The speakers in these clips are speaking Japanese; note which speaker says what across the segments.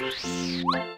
Speaker 1: Música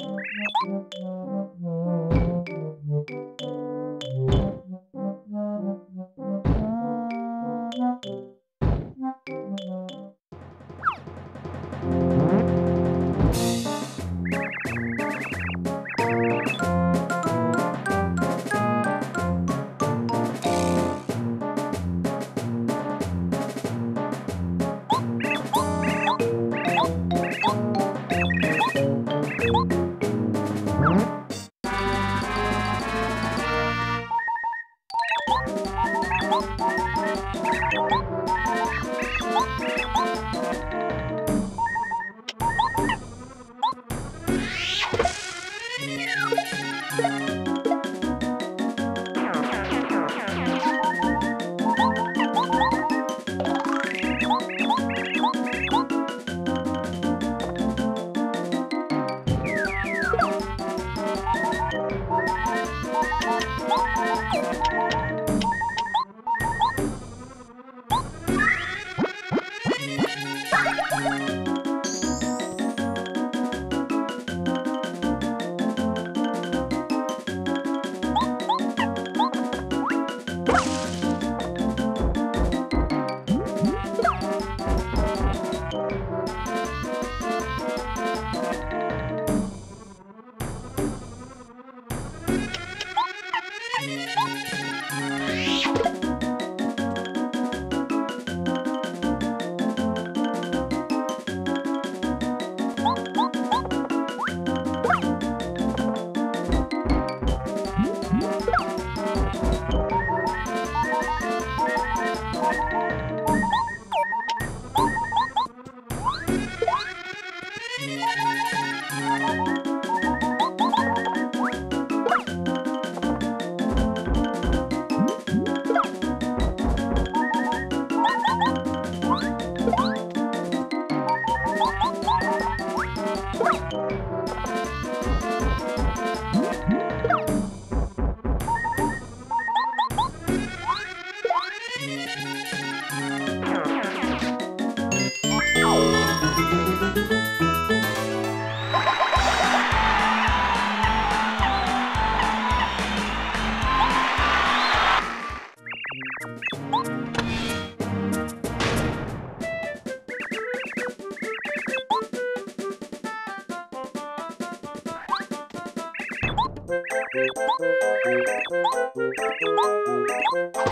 Speaker 1: うん。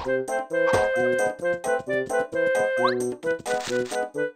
Speaker 1: Thank you.